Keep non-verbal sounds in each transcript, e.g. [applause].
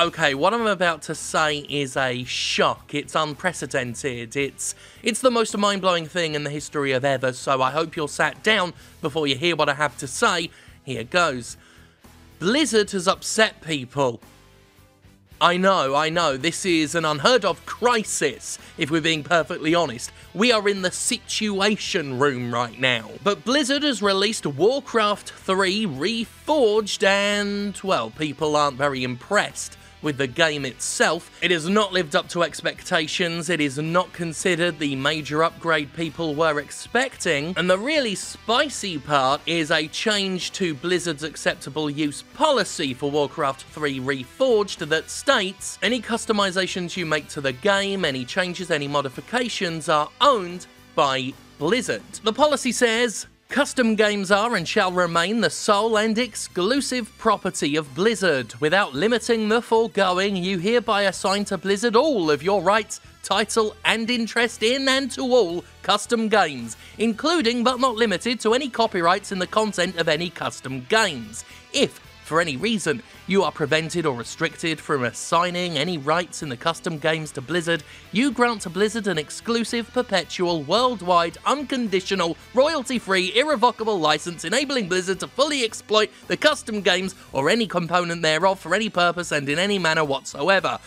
Okay, what I'm about to say is a shock. It's unprecedented. It's it's the most mind-blowing thing in the history of ever, so I hope you're sat down before you hear what I have to say. Here goes. Blizzard has upset people. I know, I know, this is an unheard of crisis, if we're being perfectly honest. We are in the situation room right now. But Blizzard has released Warcraft 3 Reforged, and, well, people aren't very impressed with the game itself. It has not lived up to expectations, it is not considered the major upgrade people were expecting, and the really spicy part is a change to Blizzard's acceptable use policy for Warcraft 3 Reforged that states any customizations you make to the game, any changes, any modifications are owned by Blizzard. The policy says Custom games are and shall remain the sole and exclusive property of Blizzard. Without limiting the foregoing, you hereby assign to Blizzard all of your rights, title, and interest in and to all custom games, including but not limited to any copyrights in the content of any custom games. If for any reason, you are prevented or restricted from assigning any rights in the custom games to Blizzard, you grant to Blizzard an exclusive, perpetual, worldwide, unconditional, royalty free, irrevocable license enabling Blizzard to fully exploit the custom games or any component thereof for any purpose and in any manner whatsoever.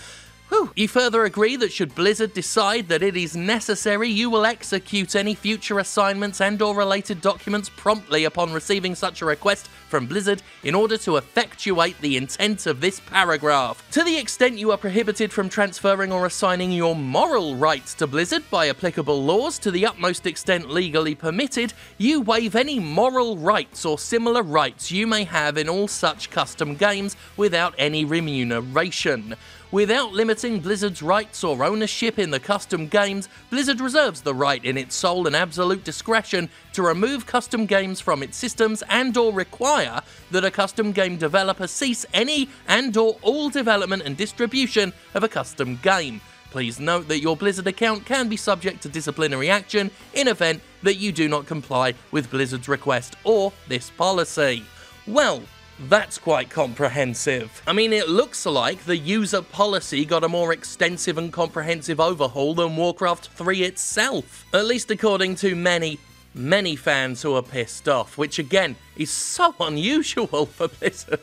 You further agree that should Blizzard decide that it is necessary, you will execute any future assignments and or related documents promptly upon receiving such a request from Blizzard in order to effectuate the intent of this paragraph. To the extent you are prohibited from transferring or assigning your moral rights to Blizzard by applicable laws to the utmost extent legally permitted, you waive any moral rights or similar rights you may have in all such custom games without any remuneration. Without limiting Blizzard's rights or ownership in the custom games, Blizzard reserves the right in its sole and absolute discretion to remove custom games from its systems and or require that a custom game developer cease any and or all development and distribution of a custom game. Please note that your Blizzard account can be subject to disciplinary action in event that you do not comply with Blizzard's request or this policy. Well, that's quite comprehensive. I mean, it looks like the user policy got a more extensive and comprehensive overhaul than Warcraft 3 itself. At least according to many, many fans who are pissed off, which again is so [laughs] unusual for Blizzard.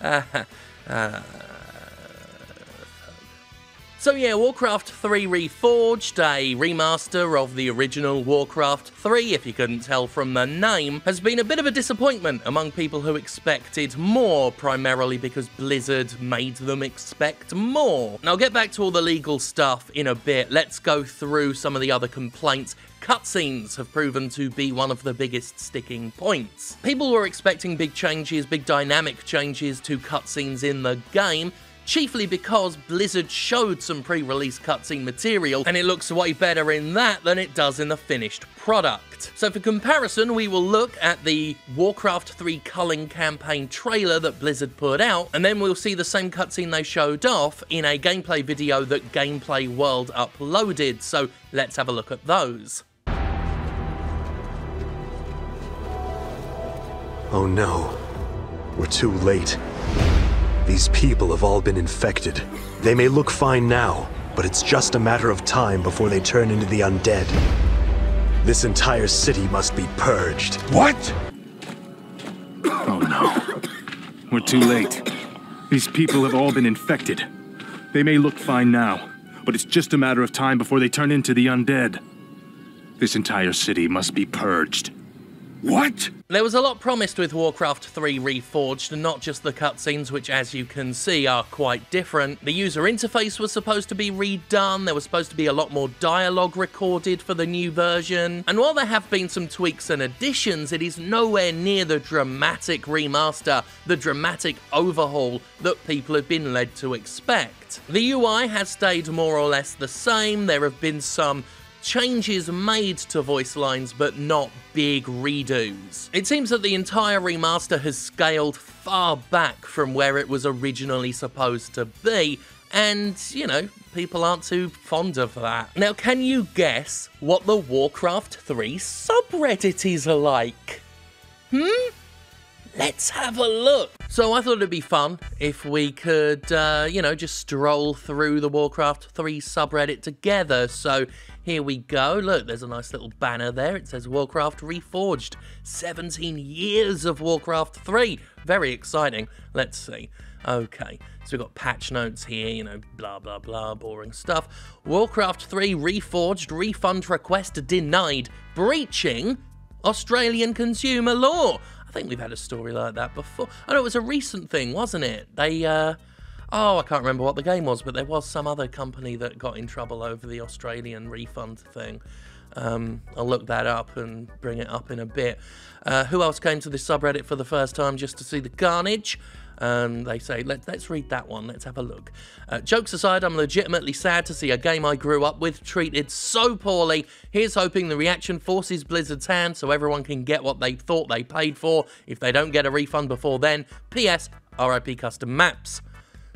uh, [laughs] uh, so yeah, Warcraft 3 Reforged, a remaster of the original Warcraft 3, if you couldn't tell from the name, has been a bit of a disappointment among people who expected more, primarily because Blizzard made them expect more. Now, I'll get back to all the legal stuff in a bit. Let's go through some of the other complaints cutscenes have proven to be one of the biggest sticking points. People were expecting big changes, big dynamic changes to cutscenes in the game, chiefly because Blizzard showed some pre-release cutscene material, and it looks way better in that than it does in the finished product. So for comparison, we will look at the Warcraft 3 culling campaign trailer that Blizzard put out, and then we'll see the same cutscene they showed off in a gameplay video that Gameplay World uploaded, so let's have a look at those. Oh no, we're too late. These people have all been infected. They may look fine now, but it's just a matter of time before they turn into the undead. This entire city must be purged. What? Oh no. We're too late. These people have all been infected. They may look fine now, but it's just a matter of time before they turn into the undead. This entire city must be purged. What? There was a lot promised with Warcraft 3 Reforged, not just the cutscenes, which as you can see are quite different. The user interface was supposed to be redone, there was supposed to be a lot more dialogue recorded for the new version, and while there have been some tweaks and additions, it is nowhere near the dramatic remaster, the dramatic overhaul that people have been led to expect. The UI has stayed more or less the same, there have been some changes made to voice lines, but not big redos. It seems that the entire remaster has scaled far back from where it was originally supposed to be, and, you know, people aren't too fond of that. Now, can you guess what the Warcraft 3 subreddit is like? Hmm? Let's have a look. So I thought it'd be fun if we could, uh, you know, just stroll through the Warcraft 3 subreddit together. So here we go. Look, there's a nice little banner there. It says Warcraft Reforged. 17 years of Warcraft 3. Very exciting. Let's see. Okay, so we've got patch notes here, you know, blah, blah, blah, boring stuff. Warcraft 3 Reforged refund request denied, breaching Australian consumer law. Think we've had a story like that before. I know it was a recent thing, wasn't it? They, uh, oh, I can't remember what the game was, but there was some other company that got in trouble over the Australian refund thing. Um, I'll look that up and bring it up in a bit. Uh, who else came to this subreddit for the first time just to see the carnage? And they say, Let, us read that one, let's have a look. Uh, jokes aside, I'm legitimately sad to see a game I grew up with treated so poorly. Here's hoping the reaction forces Blizzard's hand so everyone can get what they thought they paid for if they don't get a refund before then. P.S. RIP custom maps.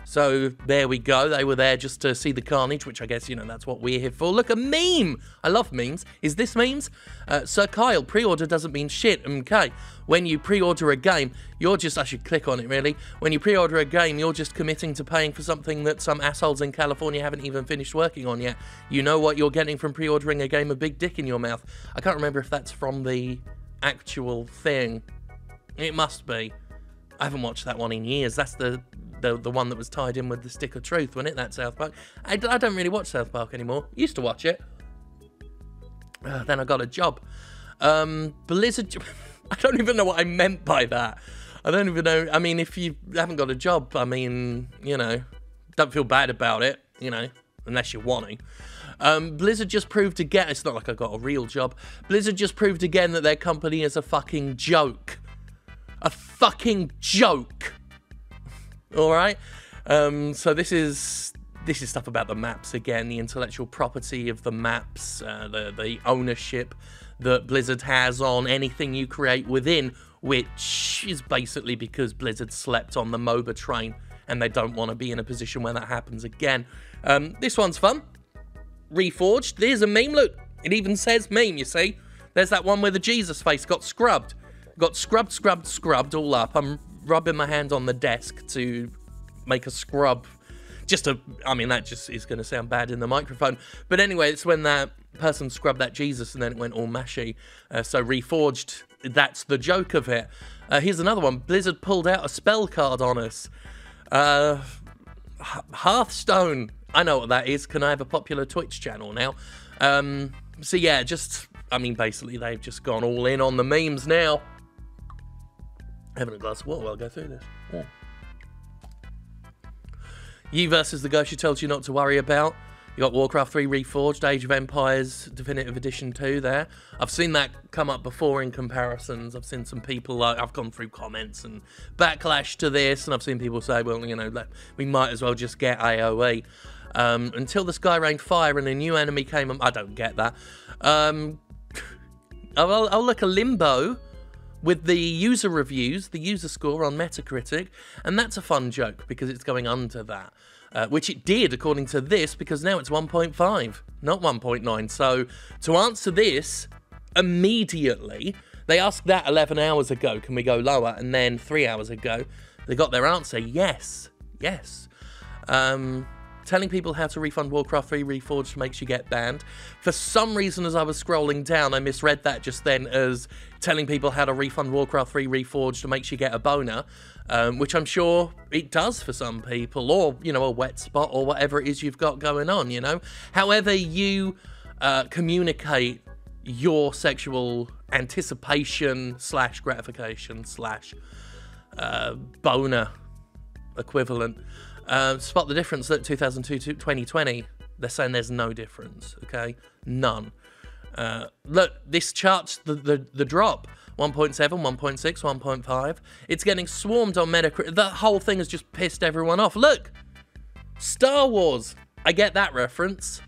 So there we go. They were there just to see the carnage, which I guess, you know, that's what we're here for. Look, a meme! I love memes. Is this memes? Uh, Sir Kyle, pre-order doesn't mean shit. Okay, when you pre-order a game, you're just, I should click on it really. When you pre-order a game, you're just committing to paying for something that some assholes in California haven't even finished working on yet. You know what you're getting from pre-ordering a game of Big Dick in your mouth. I can't remember if that's from the actual thing. It must be. I haven't watched that one in years. That's the the the one that was tied in with the Stick of Truth, wasn't it? That South Park. I, I don't really watch South Park anymore. Used to watch it. Uh, then I got a job. Um, Blizzard. [laughs] I don't even know what I meant by that. I don't even know. I mean, if you haven't got a job, I mean, you know, don't feel bad about it. You know, unless you're wanting. Um, Blizzard just proved again. It's not like I got a real job. Blizzard just proved again that their company is a fucking joke. A fucking joke. All right. Um, so this is this is stuff about the maps again, the intellectual property of the maps, uh, the the ownership that Blizzard has on anything you create within, which is basically because Blizzard slept on the MOBA train and they don't want to be in a position where that happens again. Um, this one's fun. Reforged. There's a meme. Look, it even says meme. You see, there's that one where the Jesus face got scrubbed, got scrubbed, scrubbed, scrubbed all up. I'm rubbing my hand on the desk to make a scrub. Just to, I mean, that just is going to sound bad in the microphone. But anyway, it's when that person scrubbed that Jesus and then it went all mashy. Uh, so Reforged, that's the joke of it. Uh, here's another one Blizzard pulled out a spell card on us. Uh, Hearthstone. I know what that is. Can I have a popular Twitch channel now? Um, so yeah, just, I mean, basically, they've just gone all in on the memes now. Having a glass of water while I go through this. Yeah. You versus the ghost she told you not to worry about. You got Warcraft 3 Reforged, Age of Empires Definitive Edition 2 there. I've seen that come up before in comparisons. I've seen some people, like, I've gone through comments and backlash to this, and I've seen people say, well, you know, we might as well just get AoE. Um, until the sky rained fire and a new enemy came, I don't get that. Um, [laughs] I'll, I'll look a limbo with the user reviews, the user score on Metacritic, and that's a fun joke because it's going under that. Uh, which it did according to this because now it's 1.5, not 1.9. So to answer this immediately, they asked that 11 hours ago, can we go lower? And then three hours ago, they got their answer yes, yes. Um, telling people how to refund Warcraft 3 Reforged makes you get banned. For some reason, as I was scrolling down, I misread that just then as telling people how to refund Warcraft 3 Reforged makes you get a boner, um, which I'm sure it does for some people, or, you know, a wet spot, or whatever it is you've got going on, you know? However, you uh, communicate your sexual anticipation slash gratification slash uh, boner equivalent uh, spot the difference. Look, 2002 to 2020, they're saying there's no difference. Okay, none. Uh, look, this charts the, the, the drop 1.7, 1.6, 1.5. It's getting swarmed on Metacritic. The whole thing has just pissed everyone off. Look, Star Wars. I get that reference.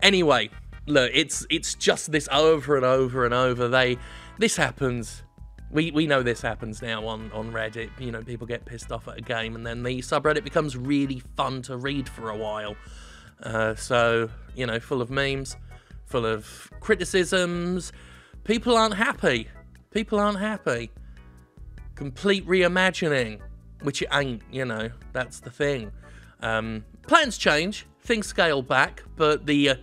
Anyway, look, it's it's just this over and over and over. They this happens we, we know this happens now on, on Reddit. You know, people get pissed off at a game, and then the subreddit becomes really fun to read for a while. Uh, so, you know, full of memes, full of criticisms. People aren't happy. People aren't happy. complete reimagining, which it ain't, you know, that's the thing. Um, plans change, things scale back, but the uh,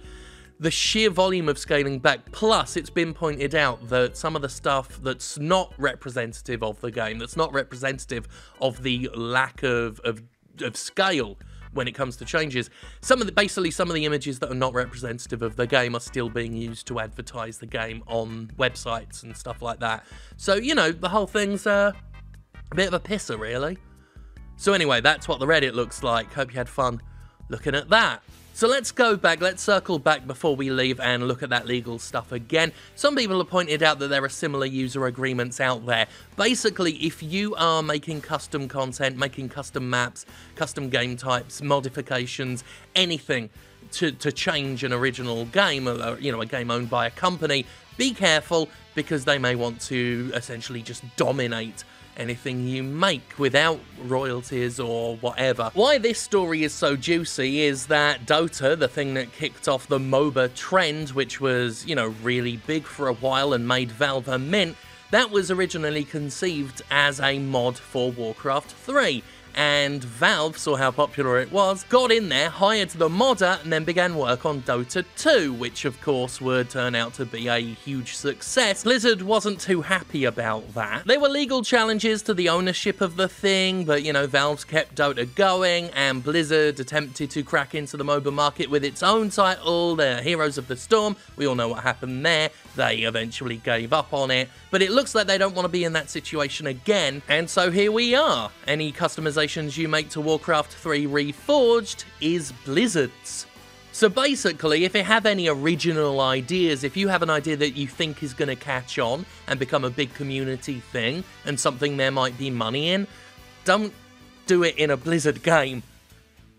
the sheer volume of scaling back, plus it's been pointed out that some of the stuff that's not representative of the game, that's not representative of the lack of, of, of scale when it comes to changes. Some of the basically some of the images that are not representative of the game are still being used to advertise the game on websites and stuff like that. So you know the whole thing's uh, a bit of a pisser, really. So anyway, that's what the Reddit looks like. Hope you had fun looking at that. So let's go back, let's circle back before we leave and look at that legal stuff again. Some people have pointed out that there are similar user agreements out there. Basically, if you are making custom content, making custom maps, custom game types, modifications, anything to, to change an original game, or, you know, a game owned by a company, be careful because they may want to essentially just dominate anything you make without royalties or whatever. Why this story is so juicy is that Dota, the thing that kicked off the MOBA trend, which was, you know, really big for a while and made Valve a mint, that was originally conceived as a mod for Warcraft 3 and Valve saw how popular it was, got in there, hired the modder, and then began work on Dota 2, which of course would turn out to be a huge success. Blizzard wasn't too happy about that. There were legal challenges to the ownership of the thing, but you know, Valve's kept Dota going, and Blizzard attempted to crack into the MOBA market with its own title, the Heroes of the Storm. We all know what happened there. They eventually gave up on it, but it looks like they don't want to be in that situation again, and so here we are. Any customizations you make to Warcraft 3 Reforged is Blizzard's. So basically, if you have any original ideas, if you have an idea that you think is going to catch on and become a big community thing and something there might be money in, don't do it in a Blizzard game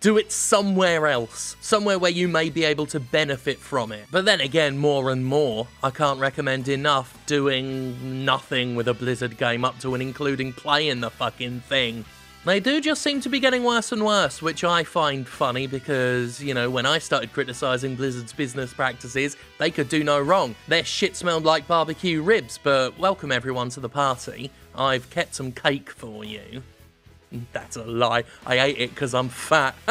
do it somewhere else, somewhere where you may be able to benefit from it. But then again, more and more, I can't recommend enough doing nothing with a Blizzard game up to and including playing the fucking thing. They do just seem to be getting worse and worse, which I find funny because, you know, when I started criticising Blizzard's business practices, they could do no wrong. Their shit smelled like barbecue ribs, but welcome everyone to the party. I've kept some cake for you. [laughs] That's a lie. I ate it because I'm fat. [laughs]